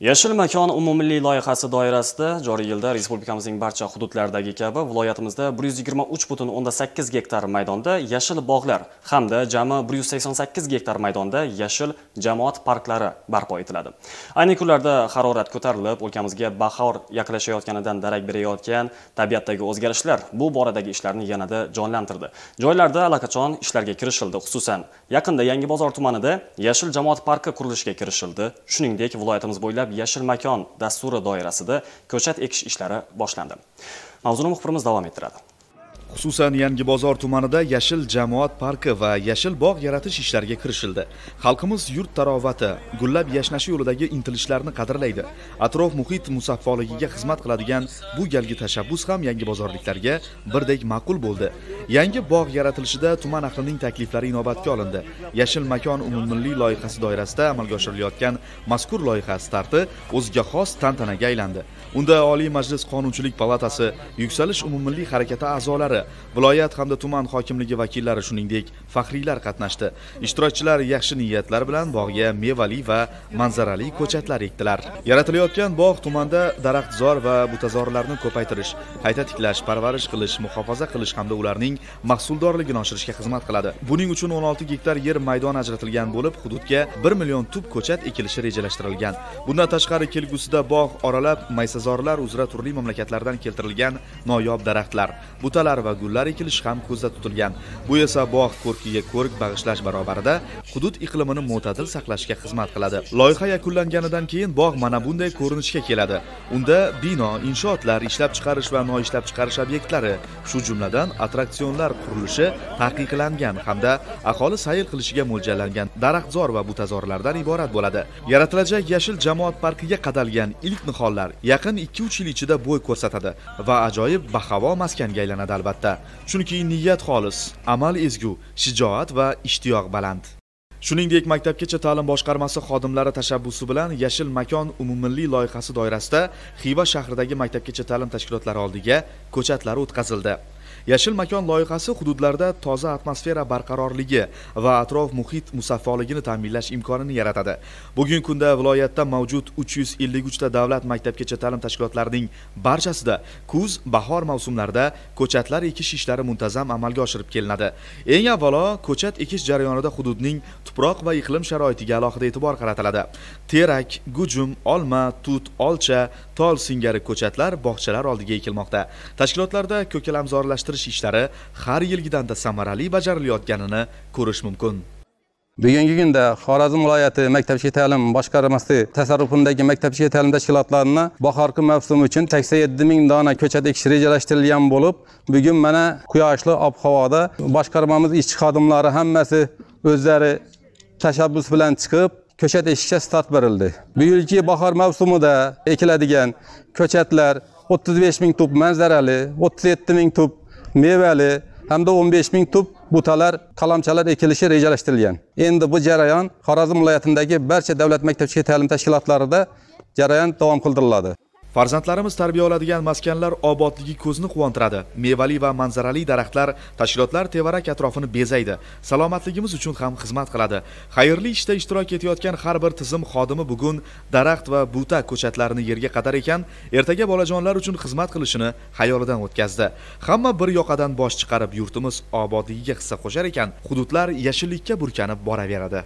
Yashil makon umummilliy loyihasi doirasida joriy yilda respublikamizning barcha hududlaridagi kabi viloyatimizda 123.8 gektar maydonda yashil bog'lar hamda jami 188 gektar maydonda yashil jamoat parklari barpo etiladi. Ayni kunlarda harorat ko'tarilib, o'lkamizga bahor yaqinlashayotganidan darak berayotgan tabiatdagi o'zgarishlar bu boradagi ishlarni yanada jonlantirdi. Joylarda allaqachon ishlarga kirishildi, xususan yaqinda Yangi bozor tumanida yashil jamoat parki qurilishiga kirishildi. Shuningdek, viloyatimiz bo'ylab yashil makon dasturi doirasida ko'chat ekish ishlari boshlandi. Mavzuni muxbirimiz davom ettiradi. Xususan yangi bozor tumanida yashil jamoat parki va yashil bog' yaratish ishlariga kirishildi. Xalqimiz yurt tarovati gullab yashnashi yo'lidagi intilishlarni qadrlaydi. Atrof muhit musaffoligiga xizmat qiladigan bu galgi tashabbus ham yangi bozorliklarga birdek ma'qul bo'ldi. Yangi bog' yaratilishida tuman ahlining takliflari inobatga olindi. Yashil makon umummilliy loyihasi doirasida amalga oshirilayotgan mazkur loyiha starti o'ziga xos tantanaga aylandi. Unda oliy majlis qonunchilik palatasi yuksalish umummilliy harakati a'zolari viloyat hamda tuman hokimligi vakillari shuningdek faxriylar qatnashdi. Ishtirokchilar yaxshi niyatlar bilan bog'ga mevali va manzarali ko'chatlar ekdilar. Yaratilayotgan bog' tumanda daraxtzor va butazorlarni ko'paytirish qayta tiklash parvarish qilish muhofaza qilish hamda ularning mahsuldorligini oshirishga xizmat qiladi. Buning uchun 16 gektar yer maydon ajratilgan bo'lib hududga 1 million tub ko'chat ekilishi rejalashtirilgan. Bundan tashqari kelgusida bog' oralab maysazorlar uzra turli mamlakatlardan keltirilgan noyob daraxtlar butalar va gullar ekilishi ham ko'zda tutilgan. Bu esa bog' ko'rkiga ko'rk bag'ishlash barobarida hudud iqlimini mo'tadil saqlashga xizmat qiladi. Loyiha yakunlanganidan keyin bog' mana bunday ko'rinishga keladi. Unda bino inshootlar ishlab chiqarish va noishlab chiqarish obyektlari shu jumladan attraksionlar qurilishi taqiqlangan hamda aholi sayr qilishiga mo'ljallangan daraxtzor va butazorlardan iborat bo'ladi. Yaratilajak yashil jamoat parkiga qadalgan ilk nihollar yaqin 2-3 yil ichida bo'y ko'rsatadi va ajoyib bahavo maskanga aylanadi albatta. Chunki niyat xolis amal ezgu shijoat va ishtiyoq baland. Shuningdek maktabgacha ta'lim boshqarmasi xodimlari tashabbusi bilan yashil makon umummilliy loyihasi doirasida xiva shahridagi maktabgacha ta'lim tashkilotlari oldiga ko'chatlar o'tkazildi. Yashil makon loyihasi hududlarda toza atmosfera barqarorligi va atrof muhit musaffoligini ta'minlash imkonini yaratadi. Bugungi kunda viloyatda mavjud 353 ta davlat maktabgacha ta'lim tashkilotlarining barchasida kuz bahor mavsumlarida ko'chatlar ekish ishlari muntazam amalga oshirib kelinadi. Eng avvalo ko'chat ekish jarayonida hududning tuproq va iqlim sharoitiga alohida e'tibor qaratiladi. Terak gujum olma tut olcha tol singari ko'chatlar bog'chalar oldiga ekilmoqda. Tashkilotlarda ko'kalamzorlashtirish ishlari har yilgidanda samarali bajarilayotganini ko'rish mumkin. Bugungi kunda xorazm viloyati maktabgacha ta'lim boshqarmasi tasarrufidagi maktabgacha ta'lim tashkilotlarini bahorgi mavsum uchun sakson yetti ming dona ko'chat ekish rejalashtirilgan bo'lib bugun mana quyoshli ob havoda boshqarmamiz ishchi xodimlari hammasi o'zlari tashabbus bilan chiqib ko'chat ekishga start berildi. Bu yilgi bahor mavsumida ekiladigan ko'chatlar o'ttiz besh ming tup manzarali o'ttiz yetti ming tup mevali hamda 15 ming tup butalar qalamchalar ekilishi rejalashtirilgan. Endi bu jarayon xorazm viloyatidagi barcha davlat maktabgacha ta'lim tashkilotlarida jarayon davom qildiriladi. Farzandlarimiz tarbiya oladigan maskanlar obodligi ko'zni quvontiradi. Mevali va manzarali daraxtlar tashkilotlar tevarak atrofini bezaydi. Salomatligimiz uchun ham xizmat qiladi. Xayrli ishda ishtirok etayotgan har bir tizim xodimi bugun daraxt va buta ko'chatlarini yerga qadar ekan ertaga bolajonlar uchun xizmat qilishini xayolidan o'tkazdi. Hamma bir yoqadan bosh chiqarib yurtimiz obodligiga hissa qo'shar ekan hududlar yashillikka burkanib boraveradi.